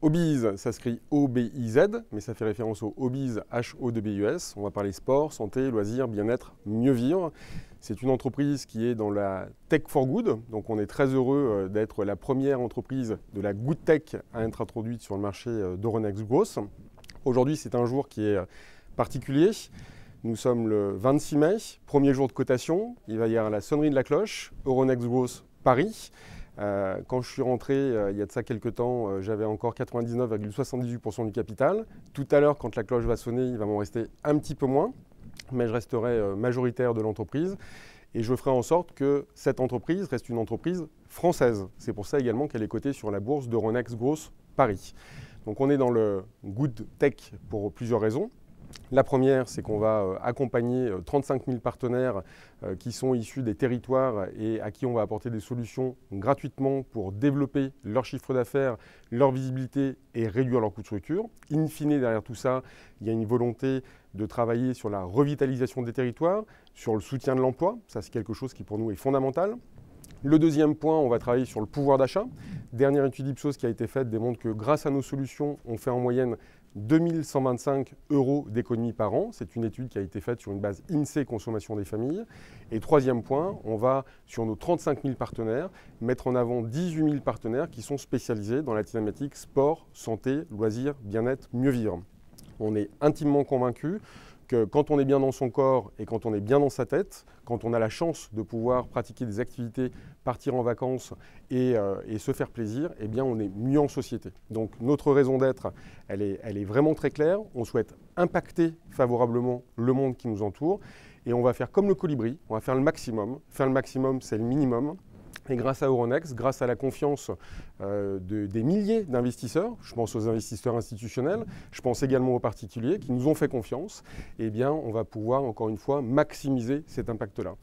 Obiz, ça s'écrit O-B-I-Z, mais ça fait référence au Obiz, H-O-B-I-E-S. On va parler sport, santé, loisirs, bien-être, mieux vivre. C'est une entreprise qui est dans la tech for good, donc on est très heureux euh, d'être la première entreprise de la good tech à être introduite sur le marché euh, d'Euronext Growth. Aujourd'hui, c'est un jour qui est euh, particulier. Nous sommes le 26 mai, premier jour de cotation. Il va y avoir la sonnerie de la cloche, Euronext Growth Paris. Euh, quand je suis rentré, euh, il y a de ça quelques temps, euh, j'avais encore 99,78% du capital. Tout à l'heure, quand la cloche va sonner, il va m'en rester un petit peu moins, mais je resterai majoritaire de l'entreprise. Et je ferai en sorte que cette entreprise reste une entreprise française. C'est pour ça également qu'elle est cotée sur la bourse d'Euronext Growth Paris. Donc on est dans le good tech pour plusieurs raisons. La première, c'est qu'on va euh, accompagner 35 euh, 000 partenaires euh, qui sont issus des territoires et à qui on va apporter des solutions gratuitement pour développer leur chiffre d'affaires, leur visibilité et réduire leur coût de structure. In fine, derrière tout ça, il y a une volonté de travailler sur la revitalisation des territoires, sur le soutien de l'emploi. Ça, c'est quelque chose qui pour nous est fondamental. Le deuxième point, on va travailler sur le pouvoir d'achat. Dernière étude Ipsos qui a été faite démontre que grâce à nos solutions, on fait en moyenne 2125 euros d'économie par an. C'est une étude qui a été faite sur une base INSEE consommation des familles. Et troisième point, on va, sur nos 35 000 partenaires, mettre en avant 18 000 partenaires qui sont spécialisés dans la thématique sport, santé, loisirs, bien-être, mieux vivre. On est intimement convaincu que quand on est bien dans son corps et quand on est bien dans sa tête, quand on a la chance de pouvoir pratiquer des activités, partir en vacances et, euh, se faire plaisir, eh on est mieux en société. Donc notre raison d'être, elle est vraiment très claire. On souhaite impacter favorablement le monde qui nous entoure et on va faire comme le colibri, on va faire le maximum. Faire le maximum, c'est le minimum. Et grâce à Euronext, grâce à la confiance euh, des milliers d'investisseurs, je pense aux investisseurs institutionnels, je pense également aux particuliers qui nous ont fait confiance, eh bien, on va pouvoir encore une fois maximiser cet impact-là.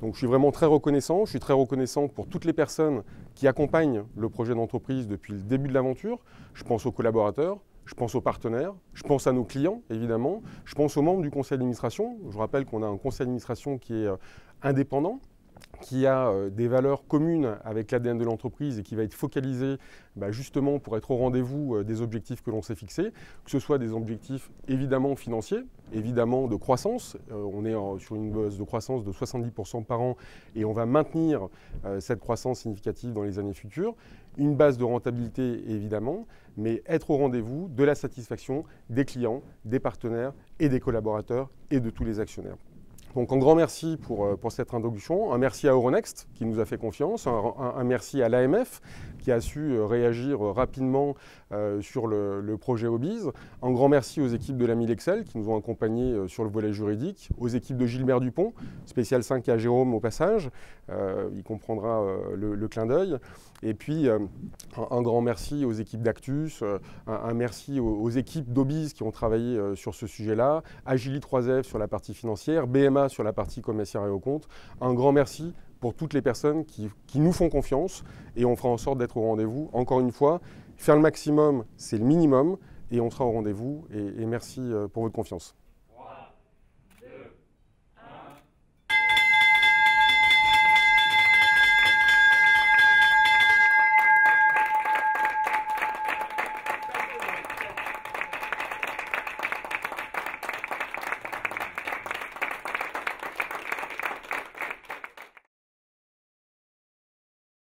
Donc je suis vraiment très reconnaissant, je suis très reconnaissant pour toutes les personnes qui accompagnent le projet d'entreprise depuis le début de l'aventure. Je pense aux collaborateurs, je pense aux partenaires, je pense à nos clients, évidemment, je pense aux membres du conseil d'administration. Je rappelle qu'on a un conseil d'administration qui est euh, indépendant, qui a euh, des valeurs communes avec l'ADN de l'entreprise et qui va être focalisé bah, justement pour être au rendez-vous euh, des objectifs que l'on s'est fixés, que ce soit des objectifs évidemment financiers, évidemment de croissance. Euh, on est sur une base de croissance de 70% par an et on va maintenir cette croissance significative dans les années futures. Une base de rentabilité évidemment, mais être au rendez-vous de la satisfaction des clients, des partenaires et des collaborateurs et de tous les actionnaires. Donc un grand merci pour, euh, pour, cette introduction, un merci à Euronext qui nous a fait confiance, un, merci à l'AMF qui a su euh, réagir rapidement euh, sur le, projet Obiz, un grand merci aux équipes de la Excel qui nous ont accompagnés sur le volet juridique, aux équipes de Gilbert Dupont, spécial 5 à Jérôme au passage, il comprendra le, clin d'œil, et puis un, grand merci aux équipes d'Actus, un, merci aux, équipes d'Obiz qui ont travaillé sur ce sujet-là, Agili 3F sur la partie financière, BMA sur la partie commerciale et au compte. Un grand merci pour toutes les personnes qui, nous font confiance et on fera en sorte d'être au rendez-vous. Encore une fois, faire le maximum, c'est le minimum et on sera au rendez-vous et merci euh, pour votre confiance.